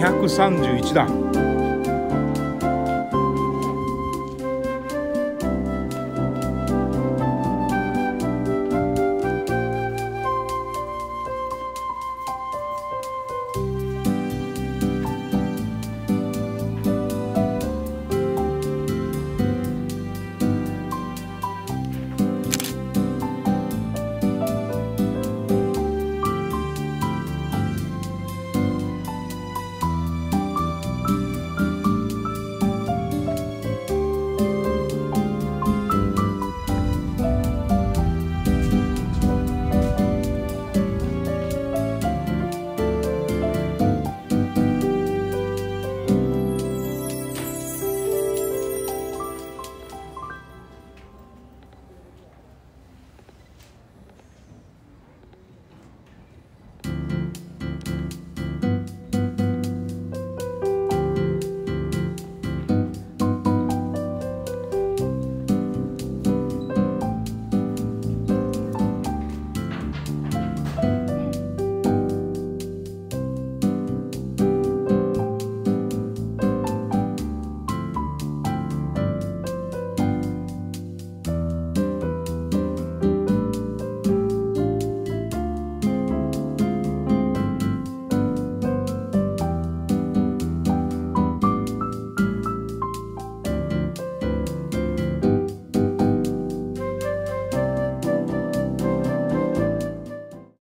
231段。